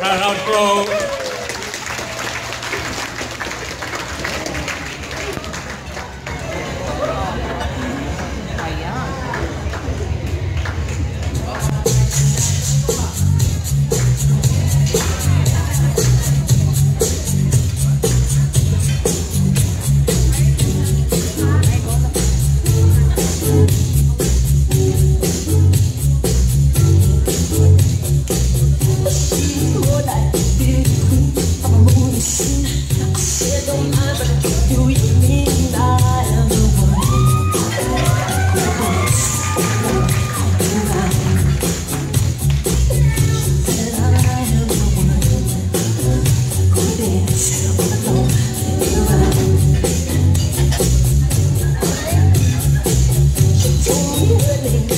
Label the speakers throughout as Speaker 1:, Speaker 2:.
Speaker 1: Round pro.
Speaker 2: baby.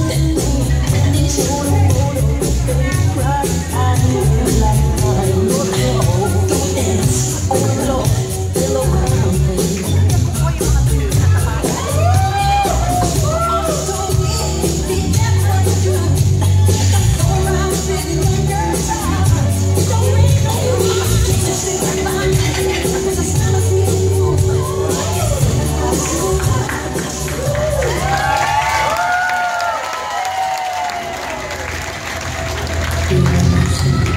Speaker 2: していただきました。